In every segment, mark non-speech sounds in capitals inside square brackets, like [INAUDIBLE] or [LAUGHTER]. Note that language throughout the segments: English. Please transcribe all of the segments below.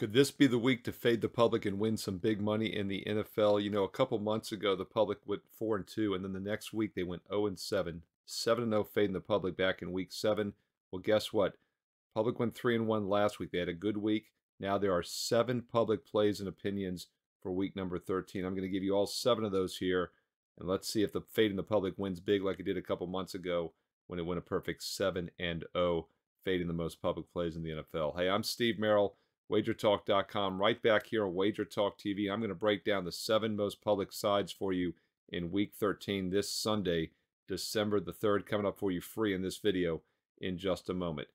Could this be the week to fade the public and win some big money in the NFL? You know, a couple months ago the public went four and two, and then the next week they went 0 and 7. 7 and 0 fading the public back in week seven. Well, guess what? Public went three and one last week. They had a good week. Now there are seven public plays and opinions for week number 13. I'm going to give you all seven of those here, and let's see if the fade in the public wins big like it did a couple months ago when it went a perfect 7 and 0, fading the most public plays in the NFL. Hey, I'm Steve Merril wagertalk.com, right back here on Wager Talk TV. I'm going to break down the seven most public sides for you in week 13 this Sunday, December the 3rd, coming up for you free in this video in just a moment.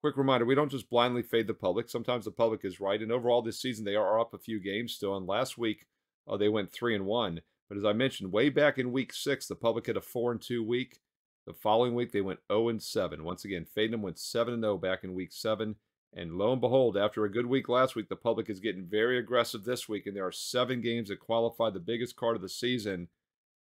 Quick reminder, we don't just blindly fade the public. Sometimes the public is right, and overall this season they are up a few games still, and last week uh, they went 3 and 1. But as I mentioned, way back in week 6, the public had a 4 and 2 week. The following week they went 0 and 7. Once again, fading them went 7 and 0 back in week 7. And lo and behold, after a good week last week, the public is getting very aggressive this week, and there are seven games that qualify the biggest card of the season.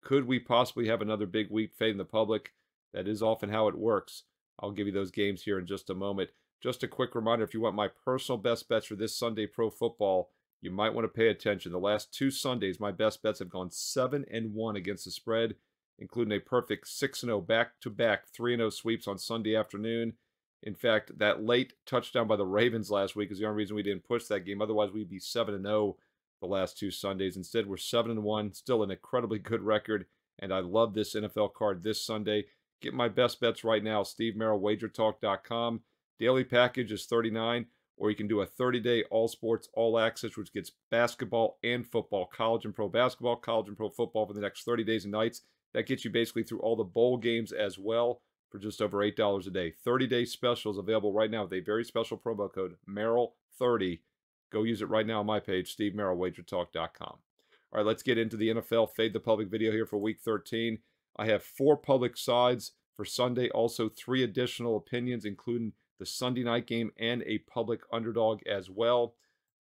Could we possibly have another big week fading the public? That is often how it works. I'll give you those games here in just a moment. Just a quick reminder if you want my personal best bets for this Sunday pro football, you might want to pay attention. The last two Sundays, my best bets have gone 7 and 1 against the spread, including a perfect 6 0 back to back 3 0 sweeps on Sunday afternoon in fact, that late touchdown by the Ravens last week is the only reason we didn't push that game. Otherwise, we'd be 7 and 0 the last two Sundays. Instead, we're 7 and 1, still an incredibly [LAUGHS] good record. And I love this NFL card this Sunday. Get my best bets right now, Steve Merril, wagertalk.com. Daily package is 39 or you can do a 30-day all sports all access which gets basketball and football college and pro basketball college and pro football for the next 30 days and nights that gets you basically through all the bowl games as well for just over $8 a day. 30 day specials available right now with a very special promo code Merril30. Go use it right now on my page, SteveMerrilWagerTalk.com. All right, let's get into the NFL Fade the Public video here for week 13. I have four public sides for Sunday, also three additional opinions, including the Sunday night game and a public underdog as well.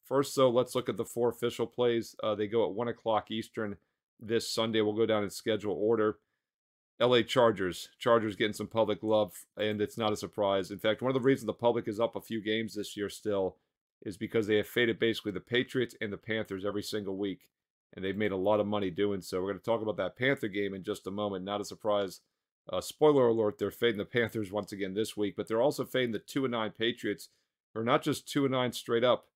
First, though, let's look at the four official plays. Uh, they go at 1 o'clock Eastern this Sunday. We'll go down in schedule order. LA Chargers. Chargers getting some public love, and it's not a surprise. In fact, one of the reasons the public is up a few games this year still is because they have faded basically the Patriots and the Panthers every single week, and they've made a lot of money doing so. We're going to talk about that Panther game in just a moment. Not a surprise. Uh, spoiler alert: they're fading the Panthers once again this week, but they're also fading the two and nine Patriots, who are not just two and nine straight up,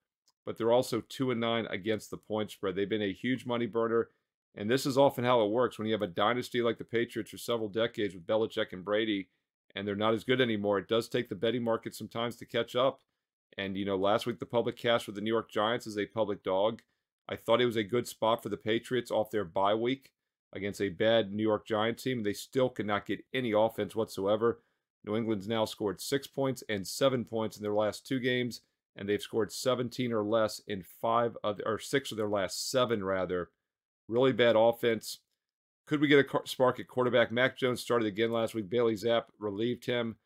but they're also two and nine against the point spread. They've been a huge money burner. And this is often how it works when you have a dynasty like the Patriots for several decades with Belichick and Brady, and they're not as good anymore. It does take the betting market sometimes to catch up. And, you know, last week the public cash with the New York Giants as a public dog. I thought it was a good spot for the Patriots off their bye week against a bad New York Giants team. They still could not get any offense whatsoever. New England's now scored six points and seven points in their last two games, and they've scored 17 or less in five of, or six of their last seven, rather, Really bad offense. Could we get a spark at quarterback? Mac Jones started again last week. Bailey Zappe relieved him.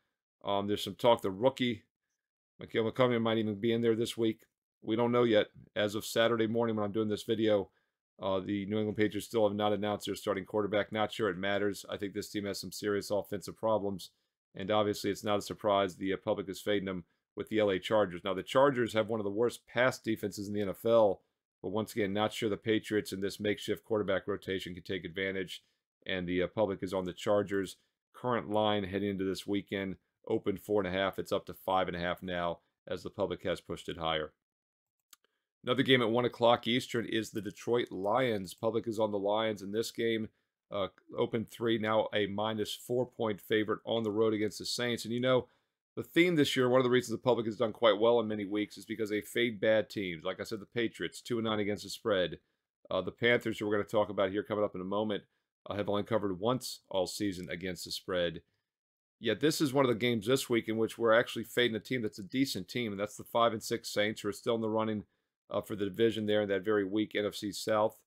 Um, there's some talk the rookie, Mikael McCollum, might even be in there this week. We don't know yet. As of Saturday morning when I'm doing this video, uh, the New England Patriots still have not announced their starting quarterback. Not sure it matters. I think this team has some serious offensive problems. And obviously, it's not a surprise the uh, public is fading them with the LA Chargers. Now, the Chargers have one of the worst pass defenses in the NFL. But once again, not sure the Patriots in this makeshift quarterback rotation can take advantage. And the uh, public is on the Chargers. Current line heading into this weekend open four and a half. It's up to five and a half now as the public has pushed it higher. Another game at one o'clock Eastern is the Detroit Lions. Public is on the Lions in this game. Uh, open three now a minus four point favorite on the road against the Saints. And you know, the theme this year, one of the reasons the public has done quite well in many weeks is because they fade bad teams. Like I said, the Patriots, 2 9 against the spread. Uh, the Panthers, who we're going to talk about here coming up in a moment, uh, have only covered once all season against the spread. Yet this is one of the games this week in which we're actually fading a team that's a decent team, and that's the 5 and 6 Saints, who are still in the running uh, for the division there in that very weak NFC South.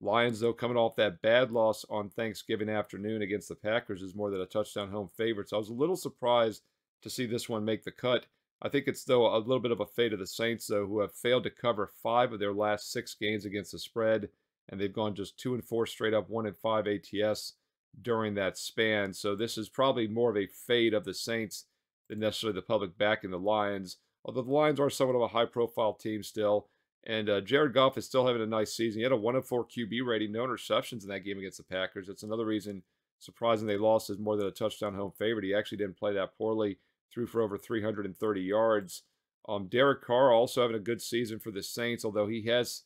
Lions, though, coming off that bad loss on Thanksgiving afternoon against the Packers, is more than a touchdown home favorite. So I was a little surprised to see this one make the cut. I think it's, though, a little bit of a fate of the Saints, though, who have failed to cover five of their last six games against the spread, and they've gone just two and four straight up, one and five ATS during that span. So this is probably more of a fade of the Saints than necessarily the public backing the Lions. although the Lions are somewhat of a high profile team still. And uh, Jared Goff is still having a nice season. He had a 1 4 QB rating, no interceptions in that game against the Packers. That's another reason, surprising they lost, is more than a touchdown home favorite. He actually didn't play that poorly, threw for over 330 yards. Um, Derek Carr also having a good season for the Saints, although he has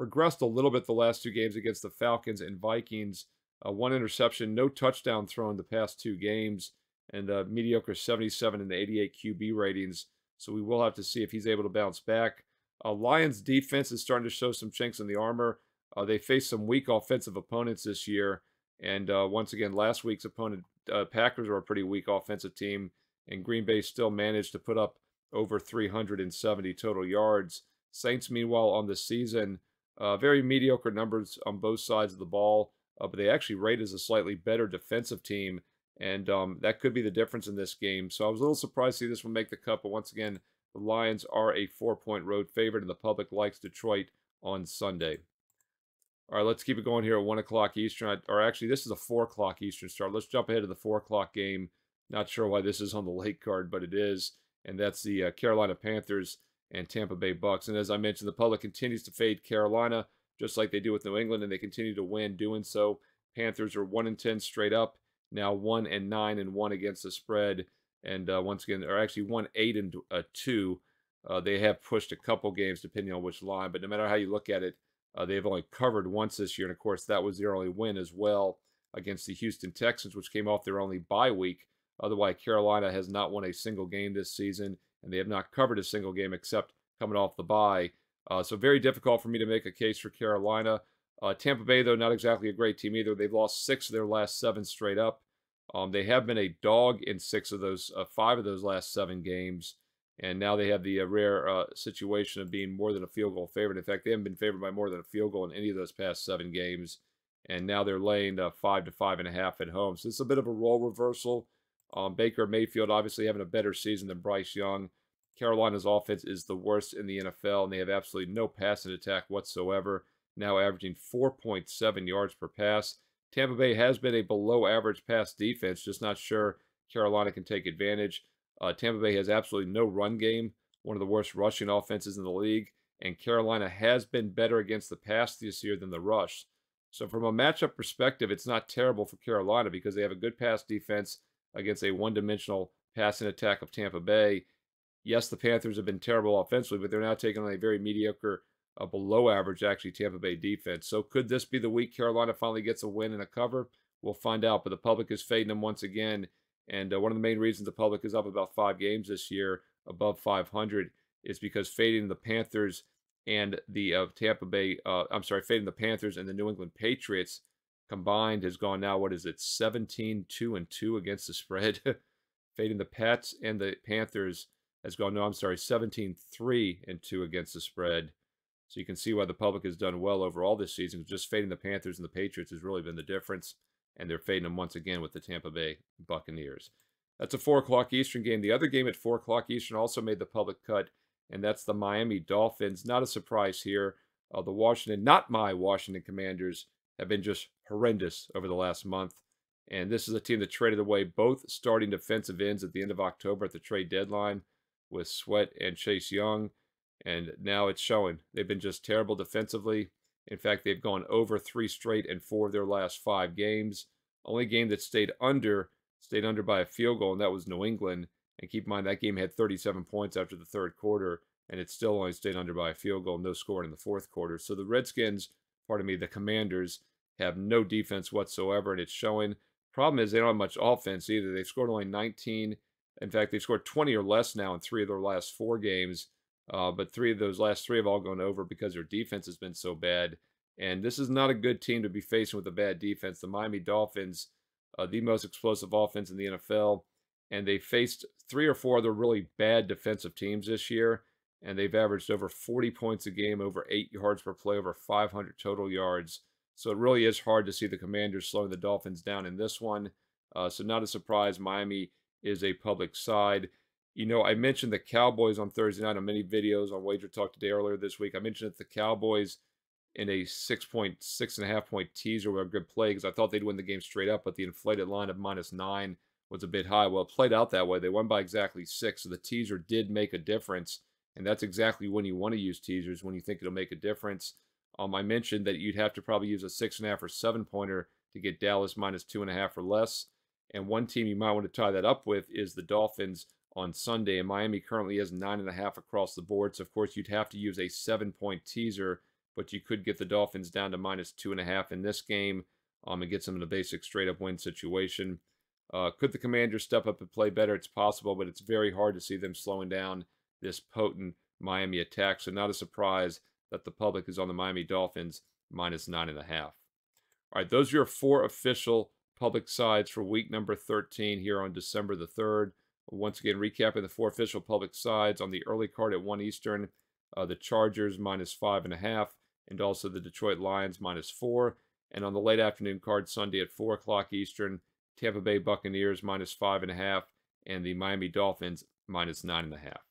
regressed a little bit the last two games against the Falcons and Vikings. Uh, one interception, no touchdown thrown the past two games, and uh, mediocre 77 and 88 QB ratings. So we will have to see if he's able to bounce back. Uh, Lions defense is starting to show some chinks in the armor. Uh, they faced some weak offensive opponents this year, and uh, once again, last week's opponent, uh, Packers, are a pretty weak offensive team, and Green Bay still managed to put up over 370 total yards. Saints, meanwhile, on the season, uh, very mediocre numbers on both sides of the ball, uh, but they actually rate as a slightly better defensive team, and um, that could be the difference in this game. So I was a little surprised to see this one make the cut, but once again, the Lions are a four-point road favorite, and the public likes Detroit on Sunday. All right, let's keep it going here at 1 o'clock Eastern. Or actually, this is a 4 o'clock Eastern start. Let's jump ahead to the 4 o'clock game. Not sure why this is on the late card, but it is. And that's the uh, Carolina Panthers and Tampa Bay Bucks. And as I mentioned, the public continues to fade Carolina just like they do with New England, and they continue to win doing so. Panthers are one and ten straight up, now one and nine and one against the spread, and uh, once again, are actually one eight and uh, two. Uh, they have pushed a couple games depending on which line, but no matter how you look at it, uh, they've only covered once this year, and of course that was their only win as well against the Houston Texans, which came off their only bye week. Otherwise, Carolina has not won a single game this season, and they have not covered a single game except coming off the bye. Uh, so very difficult for me to make a case for Carolina. Uh, Tampa Bay, though, not exactly a great team either. They've lost six of their last seven straight up. Um, they have been a dog in six of those, uh, five of those last seven games. And now they have the uh, rare uh, situation of being more than a field goal favorite. In fact, they haven't been favored by more than a field goal in any of those past seven games. And now they're laying uh, five to five and a half at home. So it's a bit of a role reversal. Um, Baker Mayfield obviously having a better season than Bryce Young. Carolina's offense is the worst in the NFL, and they have absolutely no passing attack whatsoever, now averaging 4.7 yards per pass. Tampa Bay has been a below average pass defense, just not sure Carolina can take advantage. Uh, Tampa Bay has absolutely no run game, one of the worst rushing offenses in the league, and Carolina has been better against the pass this year than the rush. So, from a matchup perspective, it's not terrible for Carolina because they have a good pass defense against a one dimensional passing attack of Tampa Bay yes, the Panthers have been terrible offensively, but they're now taking on a very mediocre, uh, below average, actually, Tampa Bay defense. So could this be the week Carolina finally gets a win and a cover? We'll find out. But the public is fading them once again. And uh, one of the main reasons the public is up about five games this year, above 500, is because fading the Panthers and the uh, Tampa Bay, uh, I'm sorry, fading the Panthers and the New England Patriots combined has gone now, what is it, 17 2 and 2 against the spread. [LAUGHS] fading the Pats and the Panthers has gone, no, I'm sorry, 17 3 and 2 against the spread. So you can see why the public has done well overall this season. Just fading the Panthers and the Patriots has really been the difference. And they're fading them once again with the Tampa Bay Buccaneers. That's a 4 o'clock Eastern game. The other game at 4 o'clock Eastern also made the public cut, and that's the Miami Dolphins. Not a surprise here. Uh, the Washington, not my Washington Commanders, have been just horrendous over the last month. And this is a team that traded away both starting defensive ends at the end of October at the trade deadline with Sweat and Chase Young, and now it's showing. They've been just terrible defensively. In fact, they've gone over three straight in four of their last five games. Only game that stayed under stayed under by a field goal, and that was New England. And keep in mind that game had 37 points after the third quarter, and it still only stayed under by a field goal, no score in the fourth quarter. So the Redskins, pardon me, the Commanders have no defense whatsoever, and it's showing. Problem is they don't have much offense either. They've scored only 19 in fact, they've scored 20 or less now in three of their last four games. Uh, but three of those last three have all gone over because their defense has been so bad. And this is not a good team to be facing with a bad defense. The Miami Dolphins, uh, the most explosive offense in the NFL, and they faced three or four other really bad defensive teams this year. And they've averaged over 40 points a game, over eight yards per play, over 500 total yards. So it really is hard to see the Commanders slowing the Dolphins down in this one. Uh, so not a surprise. Miami is a public side. You know, I mentioned the Cowboys on Thursday night on many videos on Wager Talk today earlier this week. I mentioned that the Cowboys in a six point, six and a half point teaser were a good play because I thought they'd win the game straight up, but the inflated line of minus nine was a bit high. Well, it played out that way. They won by exactly six, so the teaser did make a difference, and that's exactly when you want to use teasers when you think it'll make a difference. Um, I mentioned that you'd have to probably use a six and a half or seven pointer to get Dallas minus two and a half or less. And one team you might want to tie that up with is the Dolphins on Sunday. And Miami currently has nine and a half across the board. So, of course, you'd have to use a seven point teaser, but you could get the Dolphins down to minus two and a half in this game um, and get them in a basic straight up win situation. Uh, could the Commanders step up and play better? It's possible, but it's very hard to see them slowing down this potent Miami attack. So, not a surprise that the public is on the Miami Dolphins minus nine and a half. All right, those are your four official public sides for week number 13 here on December the 3rd. Once again, recapping the four official public sides on the early card at 1 Eastern, uh, the Chargers minus 5.5, and also the Detroit Lions minus 4. And on the late afternoon card Sunday at 4 o'clock Eastern, Tampa Bay Buccaneers minus 5.5, and the Miami Dolphins minus 9.5.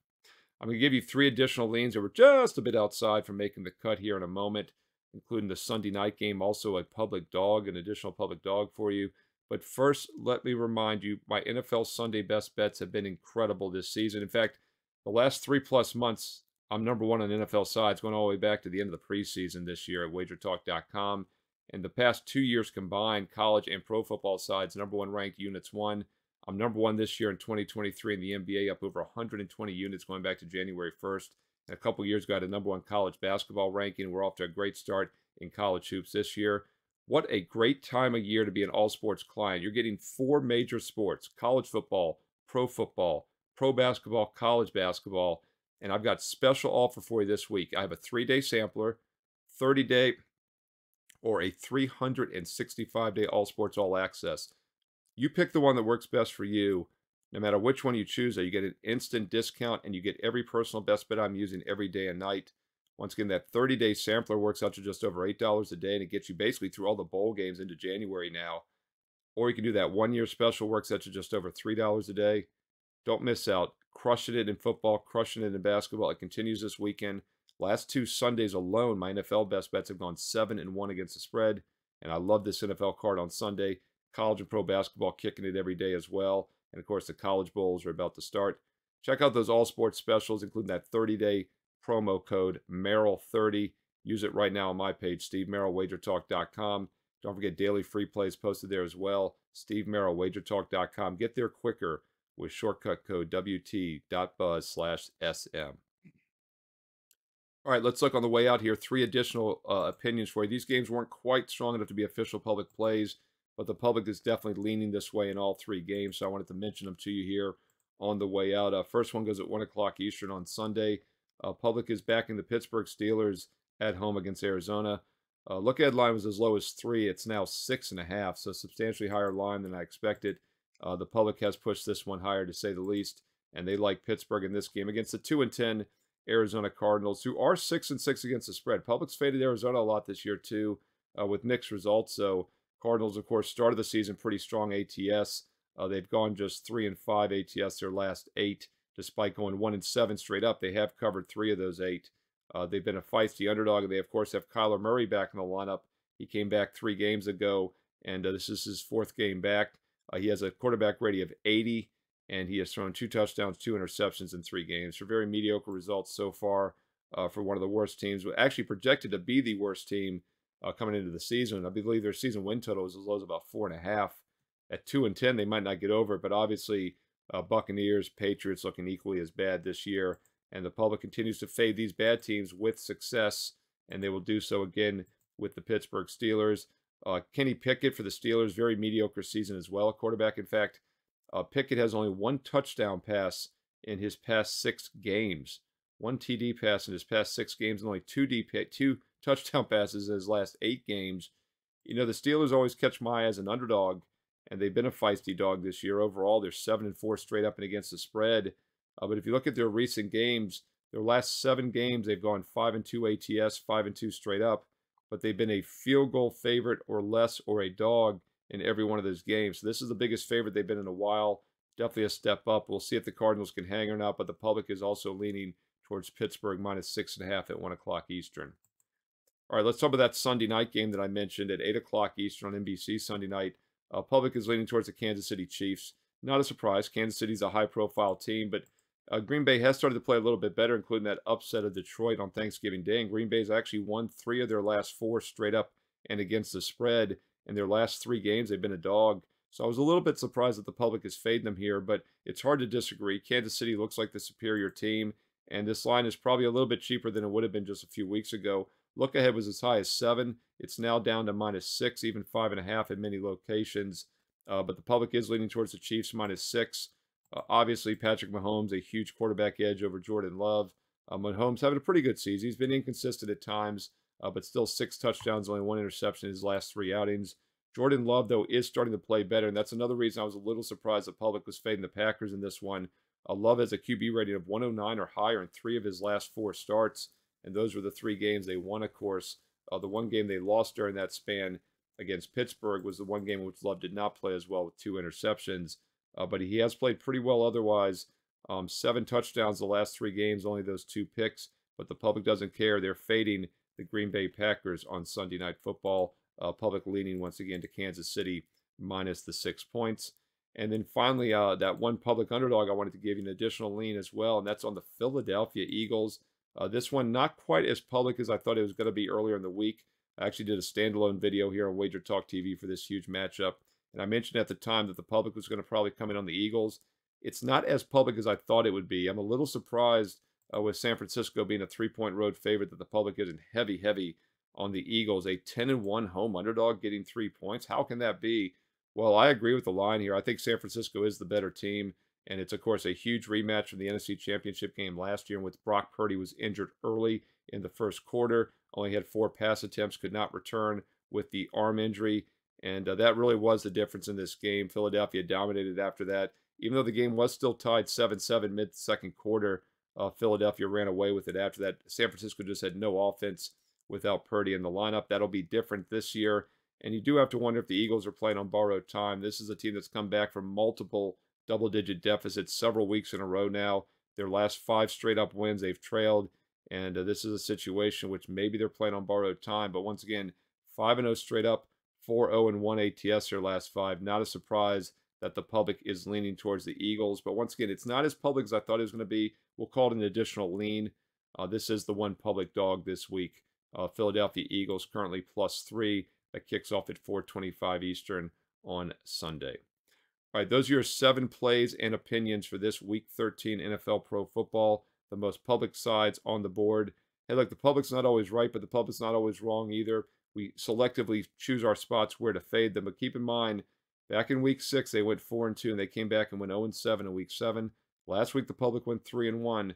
I'm going to give you three additional leans that were just a bit outside from making the cut here in a moment including the Sunday night game, also a public dog, an additional public dog for you. But first, let me remind you my NFL Sunday best bets have been incredible this season. In fact, the last three plus months, I'm number one on NFL sides, going all the way back to the end of the preseason this year at wagertalk.com. And the past two years combined, college and pro football sides, number one ranked units one. I'm number one this year in 2023 in the NBA, up over 120 units going back to January 1st a couple years ago, had a number one college basketball ranking. We're off to a great start in college hoops this year. What a great time of year to be an all sports client. You're getting four major sports college football, pro football, pro basketball, college basketball. And I've got special offer for you this week. I have a three day sampler, 30 day, or a 365 day all sports all access. You pick the one that works best for you. No matter which one you choose, you get an instant discount and you get every personal best bet I'm using every day and night. Once again, that 30 day sampler works out to just over $8 a day and it gets you basically through all the bowl games into January now. Or you can do that one year special, works out to just over $3 a day. Don't miss out. Crushing it in football, crushing it in basketball. It continues this weekend. Last two Sundays alone, my NFL best bets have gone 7 and 1 against the spread. And I love this NFL card on Sunday. College and pro basketball kicking it every day as well. And of course, the College Bowls are about to start. Check out those all sports specials, including that 30 day promo code Merril30. Use it right now on my page, SteveMerrilWagerTalk.com. Don't forget daily free plays posted there as well. SteveMerrilWagerTalk.com. Get there quicker with shortcut code WT.buzz slash SM. All right, let's look on the way out here. Three additional uh, opinions for you. These games weren't quite strong enough to be official public plays but the public is definitely leaning this way in all three games. So I wanted to mention them to you here on the way out. Uh, first one goes at 1 o'clock Eastern on Sunday. Uh, public is backing the Pittsburgh Steelers at home against Arizona. Uh, look ahead line was as low as three. It's now six and a half, so substantially higher line than I expected. Uh, the public has pushed this one higher to say the least, and they like Pittsburgh in this game against the two and ten Arizona Cardinals, who are six and six against the spread. Public's faded Arizona a lot this year too, uh, with mixed results. So Cardinals, of course, started the season pretty strong ATS. Uh, they've gone just three and five ATS their last eight, despite going one and seven straight up. They have covered three of those eight. Uh, they've been a feisty underdog, and they of course have Kyler Murray back in the lineup. He came back three games ago, and uh, this is his fourth game back. Uh, he has a quarterback rating of 80, and he has thrown two touchdowns, two interceptions in three games. For very mediocre results so far uh, for one of the worst teams, actually projected to be the worst team uh, coming into the season. I believe their season win total was as low as about four and a half. At two and ten, they might not get over it, but obviously, uh, Buccaneers, Patriots looking equally as bad this year, and the public continues to fade these bad teams with success, and they will do so again with the Pittsburgh Steelers. Uh, Kenny Pickett for the Steelers, very mediocre season as well. Quarterback, in fact, uh, Pickett has only one touchdown pass in his past six games. One TD pass in his past six games, and only two DP, two touchdown [LAUGHS] passes in his last eight games. You know, the Steelers always catch my eye as an underdog, and they've been a feisty dog this year. Overall, they're seven and four straight up and against the spread. Uh, but if you look at their recent games, their last seven games, they've gone five and two ATS, five and two straight up, but they've been a field goal favorite or less or a dog in every one of those games. So this is the biggest favorite they've been in a while. Definitely a step up. We'll see if the Cardinals can hang or not, but the public is also leaning towards Pittsburgh minus six and a half at one o'clock Eastern. All right, let's talk about that Sunday night game that I mentioned at 8 o'clock Eastern on NBC Sunday night. Uh, public is leaning towards the Kansas City Chiefs. not a surprise. Kansas City's a high profile team, but uh, Green Bay has started to play a little bit better, including that upset of Detroit on Thanksgiving Day. And Green Bay's actually won three of their last four straight up and against the spread. In their last three games, they've been a dog. So I was a little bit surprised that the public is fading them here, but it's hard to disagree. Kansas City looks like the superior team, and this line is probably a little bit cheaper than it would have been just a few weeks ago. Look ahead was as high as seven. It's now down to minus six, even five and a half in many locations. Uh, but the public is leaning towards the Chiefs minus six. Uh, obviously, Patrick Mahomes, a huge quarterback edge over Jordan Love. Uh, Mahomes having a pretty good season. He's been inconsistent at times, uh, but still six touchdowns, only one interception in his last three outings. Jordan Love, though, is starting to play better, and that's another reason I was a little surprised the public was fading the Packers in this one. Uh, Love has a QB rating of 109 or higher in three of his last four starts, and those were the three games they won, of course. Uh, the one game they lost during that span against Pittsburgh was the one game in which Love did not play as well with two interceptions. Uh, but he has played pretty well otherwise. Um, seven touchdowns the last three games, only those two picks. But the public doesn't care. They're fading the Green Bay Packers on Sunday Night Football. Uh, public leaning once again to Kansas City minus the six points. And then finally, uh, that one public underdog I wanted to give you an additional lean as well, and that's on the Philadelphia Eagles. Uh, this one not quite as public as I thought it was going to be earlier in the week. I actually did a standalone video here on Wager Talk TV for this huge matchup. And I mentioned at the time that the public was going to probably come in on the Eagles. It's not as public as I thought it would be. I'm a little surprised uh, with San Francisco being a three point road favorite that the public isn't heavy, heavy on the Eagles. A 10 and 1 home underdog getting three points. How can that be? Well, I agree with the line here. I think San Francisco is the better team. And it's, of course, a huge rematch from the NFC Championship game last year in which Brock Purdy was injured early in the first quarter. Only had four pass attempts, could not return with the arm injury. And uh, that really was the difference in this game. Philadelphia dominated after that. Even though the game was still tied 7 7 mid second quarter, uh, Philadelphia ran away with it after that. San Francisco just had no offense without Purdy in the lineup. That'll be different this year. And you do have to wonder if the Eagles are playing on borrowed time. This is a team that's come back from multiple double digit deficits several weeks in a row now. Their last five straight up wins, they've trailed. And uh, this is a situation which maybe they're playing on borrowed time. But once again, 5 0 straight up, 4 0 and 1 ATS their last five. Not a surprise that the public is leaning towards the Eagles. But once again, it's not as public as I thought it was going to be. We'll call it an additional lean. Uh, this is the one public dog this week. Uh, Philadelphia Eagles currently plus three. That kicks off at 425 Eastern on Sunday. All right, those are your seven plays and opinions for this Week 13 NFL Pro Football. The most public sides on the board. Hey, look, the public's not always right, but the public's not always wrong either. We selectively choose our spots where to fade them, but keep in mind, back in Week Six they went four and two, and they came back and went 0 and seven in Week Seven. Last week the public went three and one.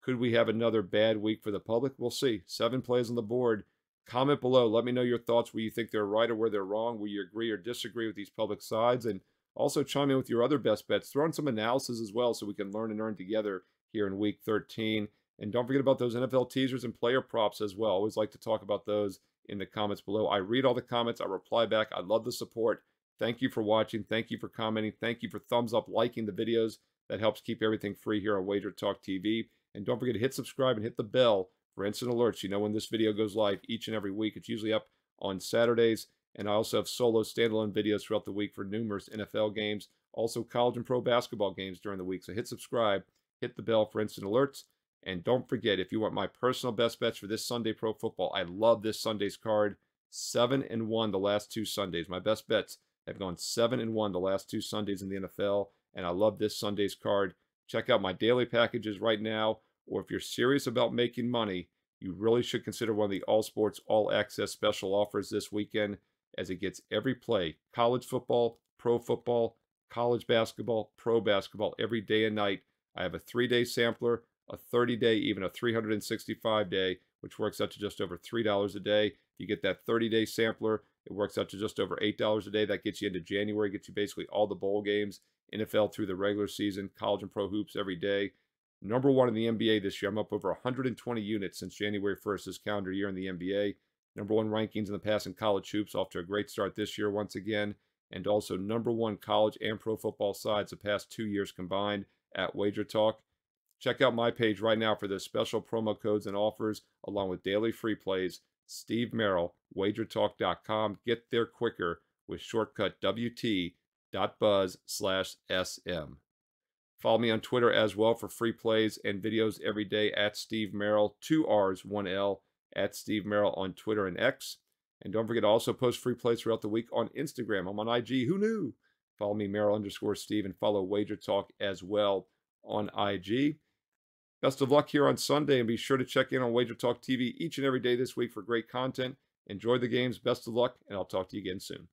Could we have another bad week for the public? We'll see. Seven plays on the board. Comment below. Let me know your thoughts where you think they're right or where they're wrong, where you agree or disagree with these public sides. And also chime in with your other best bets. Throw in some analysis as well so we can learn and earn together here in week 13. And don't forget about those NFL teasers and player props as well. always like to talk about those in the comments below. I read all the comments, I reply back. I love the support. Thank you for watching. Thank you for commenting. Thank you for thumbs up, liking the videos. That helps keep everything free here on Wager Talk TV. And don't forget to hit subscribe and hit the bell for instant alerts. You know when this video goes live each and every week. It's usually up on Saturdays. And I also have solo standalone videos throughout the week for numerous NFL games, also college and pro basketball games during the week. So hit subscribe, hit the bell for instant alerts. And don't forget, if you want my personal best bets for this Sunday Pro Football, I love this Sunday's card. Seven and one the last two Sundays. My best bets have gone seven and one the last two Sundays in the NFL, and I love this Sunday's card. Check out my daily packages right now or if you're serious about making money, you really should consider one of the All Sports All Access special offers this weekend as it gets every play college football, pro football, college basketball, pro basketball every day and night. I have a three day sampler, a 30 day, even a 365 day, which works out to just over $3 a day. You get that 30 day sampler, it works out to just over $8 a day. That gets you into January, gets you basically all the bowl games, NFL through the regular season, college and pro hoops every day number one in the NBA this year. I'm up over 120 units since January 1st this calendar year in the NBA. Number one rankings in the past in college hoops, off to a great start this year once again. And also number one college and pro football sides the past two years combined at Wager Talk. Check out my page right now for the special promo codes and offers, along with daily free plays. Steve Merril, wagertalk.com. Get there quicker with shortcut WT buzz slash sm. Follow me on Twitter as well for free plays and videos every day at Steve Merril, two R's, one L, at Steve Merril on Twitter and X. And don't forget to also post free plays throughout the week on Instagram. I'm on IG. Who knew? Follow me, Merril underscore Steve, and follow Wager Talk as well on IG. Best of luck here on Sunday, and be sure to check in on Wager Talk TV each and every day this week for great content. Enjoy the games. Best of luck, and I'll talk to you again soon.